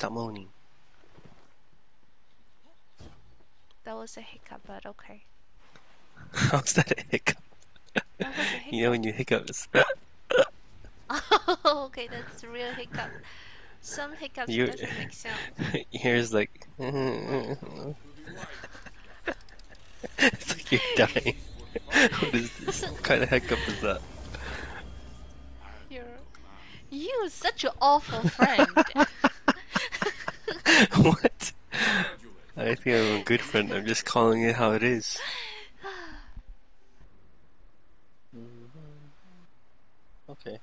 Stop moaning. That was a hiccup, but okay. How's that a hiccup? That a hiccup. You know when you hiccup, Oh, okay, that's a real hiccup. Some hiccups You- doesn't make sound. yours like. it's like you're dying. what is this? What kind of hiccup is that? You're you such an awful friend. what? I think I'm a good friend. I'm just calling it how it is. Mm-hmm. Okay.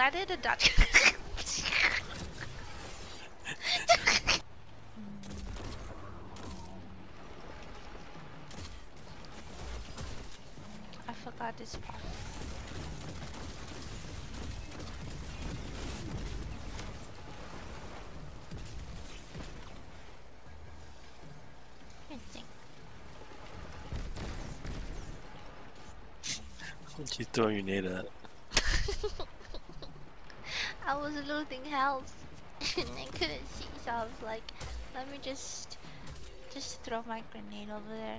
Dot. I forgot this part. You throw your nade at? I was losing health and I couldn't see, so I was like, let me just just throw my grenade over there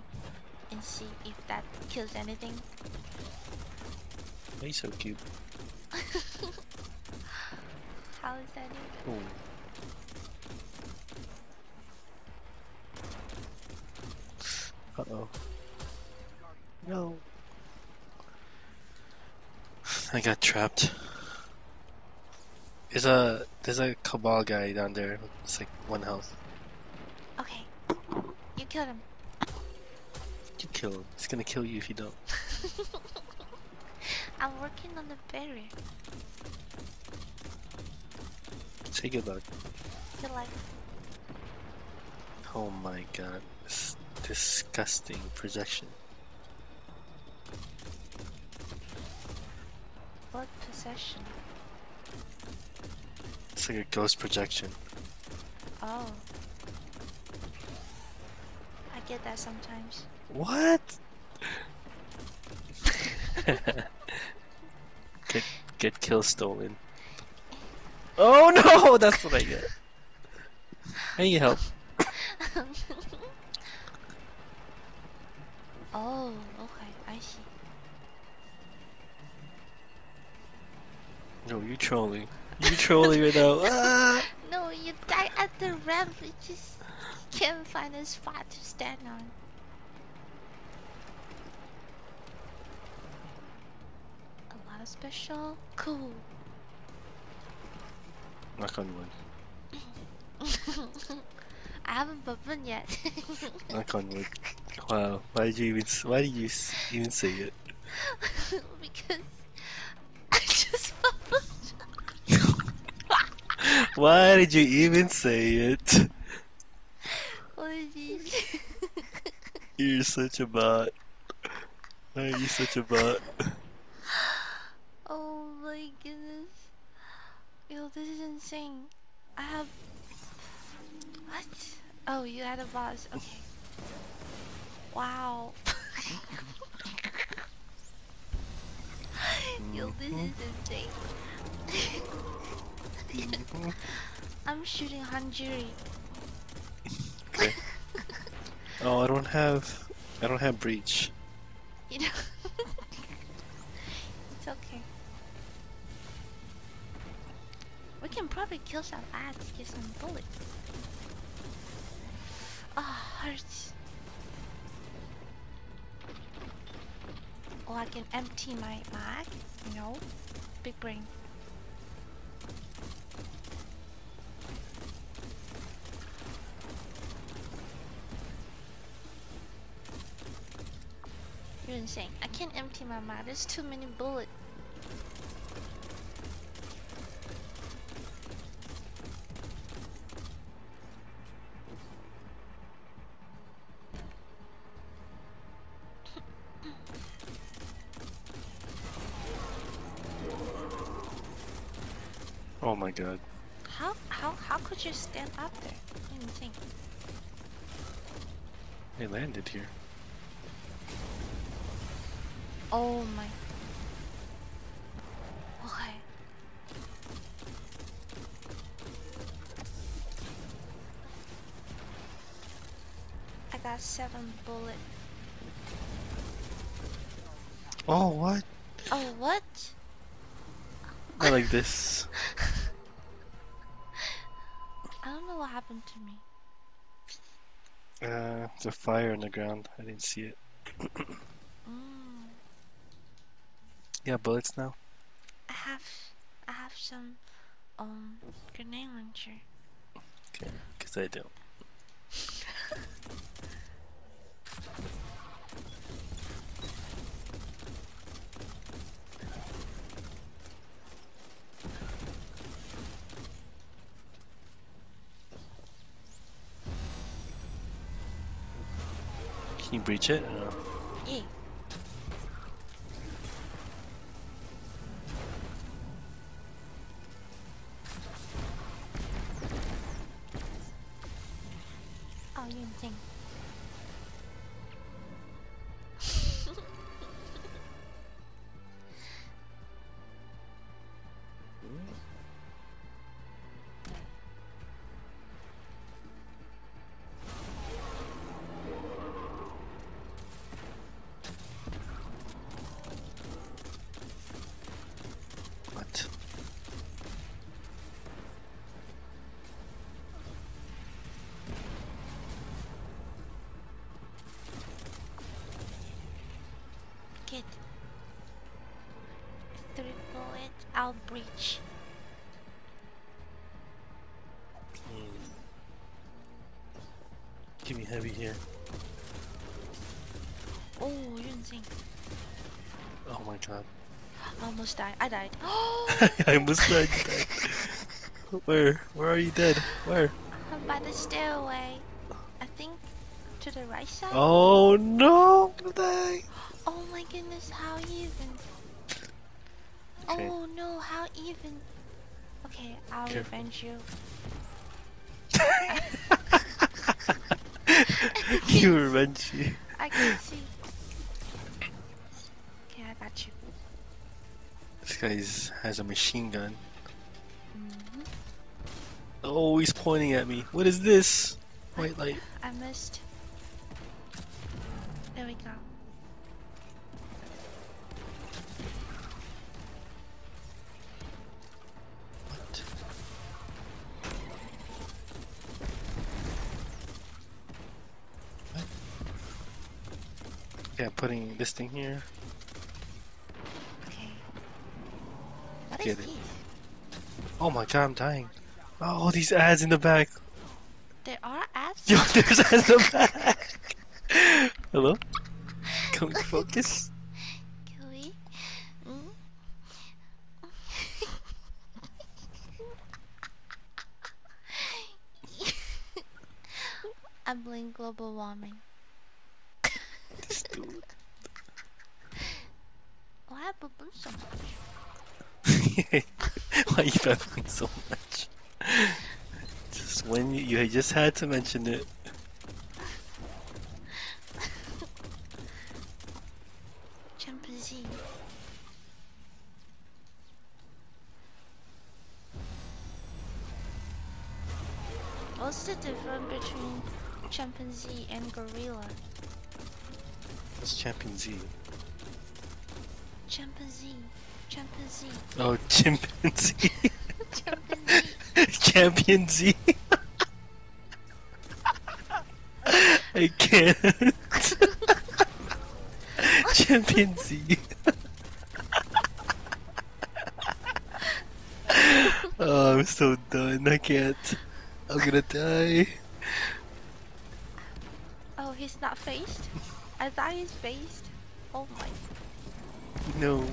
and see if that kills anything. He's so cute? How is that even? Ooh. Uh oh. No. I got trapped. There's a there's a cabal guy down there. It's like one health. Okay, you killed him. You kill him. It's gonna kill you if you don't. I'm working on the barrier. Say good luck. Good luck. Oh my god. This disgusting projection. What possession? It's like a ghost projection. Oh. I get that sometimes. What? get get kill stolen. Oh no, that's what I get. I need help. oh, okay, I see. No, you trolling. You trolling right though. Ah! No, you die at the ramp. You just can't find a spot to stand on. A lot of special. Cool. Knock on wood. I haven't bourbon yet. Knock on wood. Wow. Why did you even? Why did you even say it? because I just bourbon. Why did you even say it? What is this? You're such a bot. Why are you such a bot? oh my goodness. Yo, this is insane. I have. What? Oh, you had a boss. Okay. Wow. Yo, this is insane. I'm shooting Hanjiri. Okay. Oh, I don't have. I don't have breach. You know? it's okay. We can probably kill some ads, get some bullets. Ah, hurts. Or I can empty my mag. No, big brain. Insane. I can't empty my mag. There's too many bullets. Oh my god. How how how could you stand up there? I didn't think. They landed here. Oh my. Okay. I got seven bullet. Oh, what? Oh what? I like this. I don't know what happened to me. Uh, there's a fire on the ground. I didn't see it. Yeah, bullets now. I have I have some um grenade launcher. Okay, because I don't. Can you breach it? no? Oh, you I'll breach. Hmm. Give me heavy here. Oh, you didn't think. Oh my god. I almost died. I died. I almost died. Where? Where are you dead? Where? I'm by the stairway. I think to the right side. Oh no! Dang. Oh my goodness, how even? Okay. Oh no, how even? Okay, I'll Careful. revenge you. you revenge you. I can see. Okay, I got you. This guy has a machine gun. Mhm. Oh, he's pointing at me. What is this? White light. I missed. Yeah, putting this thing here. Okay. What Get it. Oh my god, I'm dying. Oh, these ads in the back. There are ads. Yo, there's ads in the back. Hello? Can we focus? Can we? Mm? I blame global warming. Why I so much? Why you babbling so much? Just when you, you just had to mention it. Chimpanzee. What's the difference between chimpanzee and gorilla? Z. Chimpanzee. Chimpanzee. Oh, chimpanzee. chimpanzee. Champion Z. I can't. chimpanzee. Oh, I'm so done. I can't. I'm gonna die. Oh, he's not phased? I thought he's phased. Oh my. No.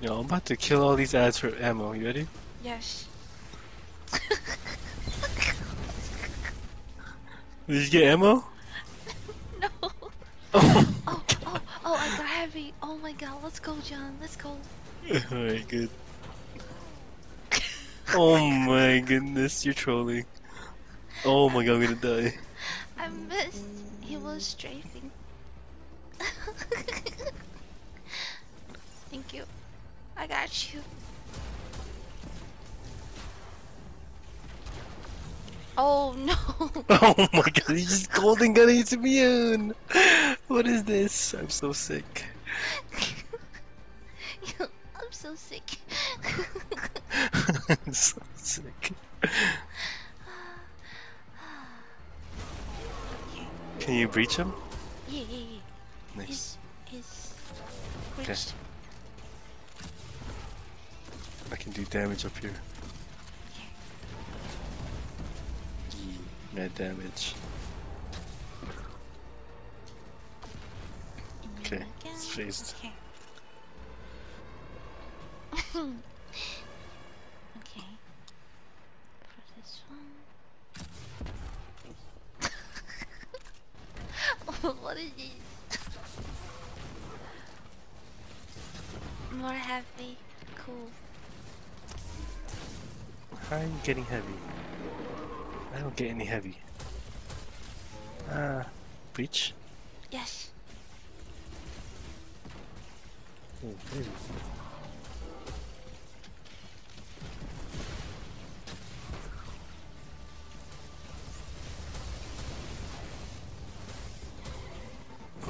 Yo, I'm about to kill all these ads for ammo. You ready? Yes. Did you get ammo? no. Oh, Oh, oh, oh, I got heavy. Oh my god, let's go, John. Let's go. Alright, good. Oh my goodness, you're trolling. Oh my god, I'm gonna die. I missed. He was strafing. Thank you. I got you. Oh no! Oh my god, he's just golden gunning his immune! What is this? I'm so sick. I'm so sick. I'm so sick. Can you breach him? yeah, yeah, yeah. Nice. He's Okay. I can do damage up here. Mad damage. Okay, it's phased. Okay. okay. For this one. What is this? More heavy. Cool. How are you getting heavy? I don't get any heavy. Ah, breach? Yes. Oh,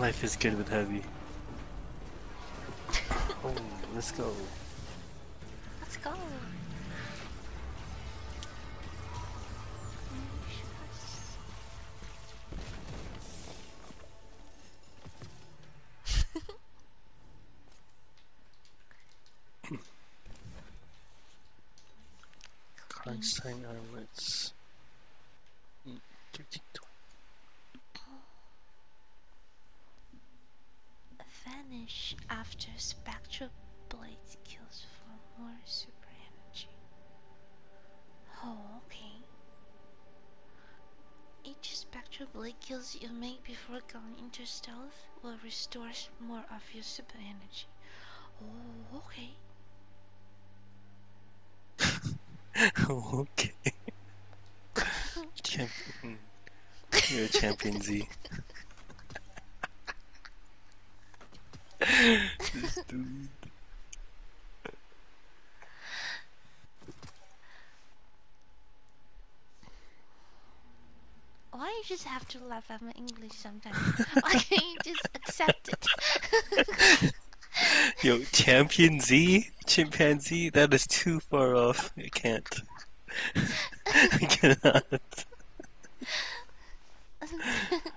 Life is good with heavy. oh, let's go. Let's go. Einstein armlets. 15 mm, Vanish after Spectral Blade kills for more super energy. Oh, okay. Each Spectral Blade kills you make before going into stealth will restore more of your super energy. Oh, okay. okay. Champ- mm. You're a champion Z. this dude. Why you just have to laugh at my English sometimes? Why can't you just accept it? Yo, champion Z? Chimpanzee? That is too far off. I can't. I cannot.